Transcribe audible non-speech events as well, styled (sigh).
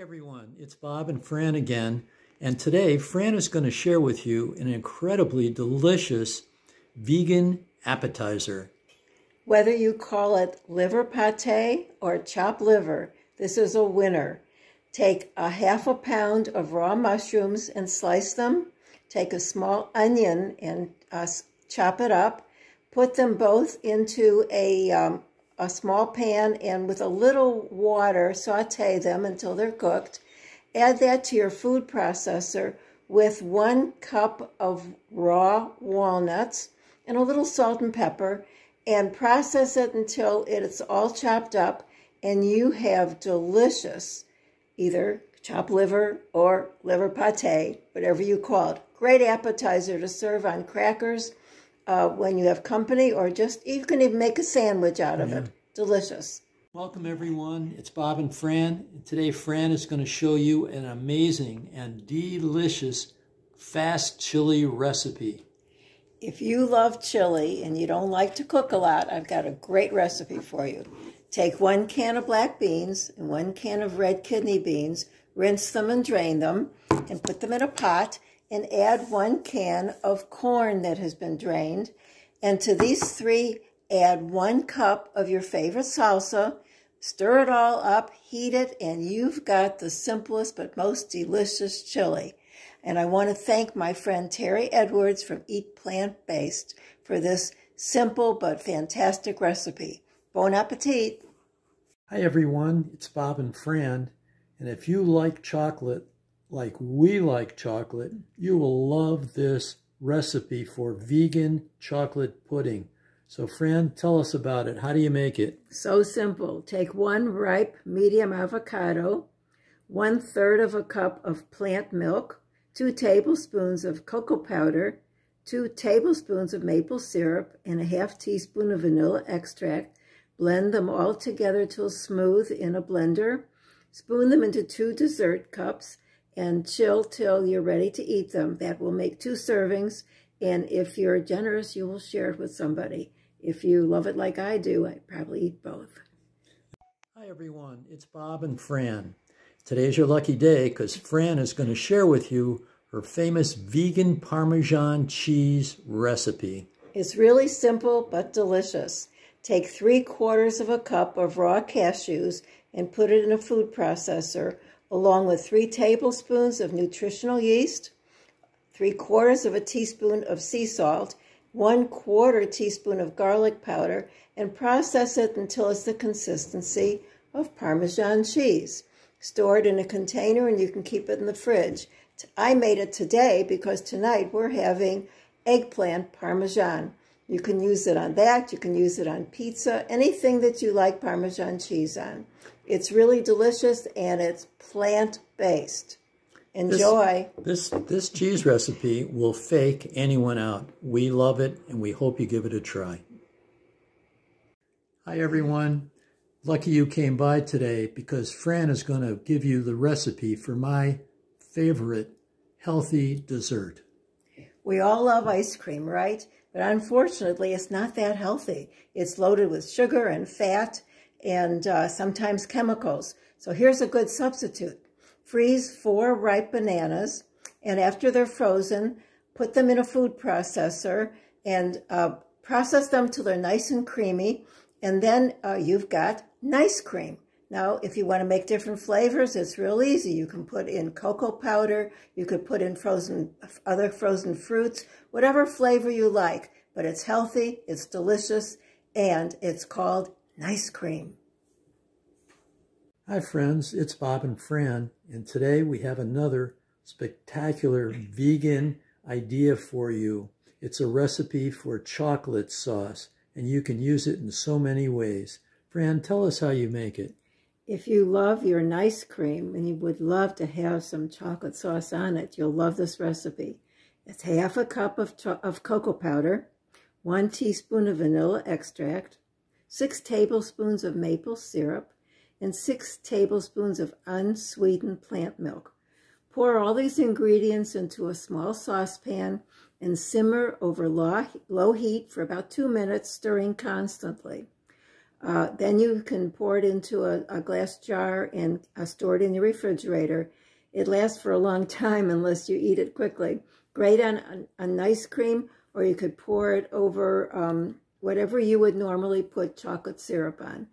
everyone, it's Bob and Fran again. And today, Fran is going to share with you an incredibly delicious vegan appetizer. Whether you call it liver pate or chopped liver, this is a winner. Take a half a pound of raw mushrooms and slice them. Take a small onion and uh, chop it up. Put them both into a, um, a small pan and with a little water, saute them until they're cooked. Add that to your food processor with one cup of raw walnuts and a little salt and pepper and process it until it's all chopped up and you have delicious either chopped liver or liver pate, whatever you call it. Great appetizer to serve on crackers uh, when you have company or just, you can even make a sandwich out of yeah. it. Delicious. Welcome everyone, it's Bob and Fran. Today Fran is going to show you an amazing and delicious fast chili recipe. If you love chili and you don't like to cook a lot, I've got a great recipe for you. Take one can of black beans and one can of red kidney beans, rinse them and drain them, and put them in a pot, and add one can of corn that has been drained. And to these three, add one cup of your favorite salsa, stir it all up, heat it, and you've got the simplest but most delicious chili. And I want to thank my friend Terry Edwards from Eat Plant Based for this simple but fantastic recipe. Bon appetit! Hi everyone, it's Bob and Fran, and if you like chocolate like we like chocolate, you will love this recipe for vegan chocolate pudding. So Fran, tell us about it. How do you make it? So simple. Take one ripe medium avocado, one third of a cup of plant milk, two tablespoons of cocoa powder, two tablespoons of maple syrup, and a half teaspoon of vanilla extract, Blend them all together till smooth in a blender. Spoon them into two dessert cups and chill till you're ready to eat them. That will make two servings. And if you're generous, you will share it with somebody. If you love it like I do, I probably eat both. Hi, everyone. It's Bob and Fran. Today's your lucky day because Fran is going to share with you her famous vegan Parmesan cheese recipe. It's really simple but delicious. Take three quarters of a cup of raw cashews and put it in a food processor along with three tablespoons of nutritional yeast, three quarters of a teaspoon of sea salt, one quarter teaspoon of garlic powder, and process it until it's the consistency of Parmesan cheese. Store it in a container and you can keep it in the fridge. I made it today because tonight we're having eggplant Parmesan. You can use it on that. You can use it on pizza, anything that you like Parmesan cheese on. It's really delicious and it's plant-based. Enjoy. This, this, this cheese recipe will fake anyone out. We love it and we hope you give it a try. Hi everyone. Lucky you came by today because Fran is going to give you the recipe for my favorite healthy dessert. We all love ice cream, right? But unfortunately, it's not that healthy. It's loaded with sugar and fat and uh, sometimes chemicals. So here's a good substitute. Freeze four ripe bananas, and after they're frozen, put them in a food processor and uh, process them till they're nice and creamy. And then uh, you've got nice cream. Now, if you want to make different flavors, it's real easy. You can put in cocoa powder, you could put in frozen other frozen fruits, whatever flavor you like, but it's healthy, it's delicious, and it's called Nice Cream. Hi friends, it's Bob and Fran, and today we have another spectacular vegan idea for you. It's a recipe for chocolate sauce, and you can use it in so many ways. Fran, tell us how you make it. If you love your nice cream and you would love to have some chocolate sauce on it, you'll love this recipe. It's half a cup of, of cocoa powder, one teaspoon of vanilla extract, six tablespoons of maple syrup, and six tablespoons of unsweetened plant milk. Pour all these ingredients into a small saucepan and simmer over low, low heat for about two minutes, stirring constantly. Uh, then you can pour it into a, a glass jar and uh, store it in the refrigerator. It lasts for a long (laughs) time unless you eat it quickly. Great on a, a nice cream, or you could pour it over um, whatever you would normally put chocolate syrup on.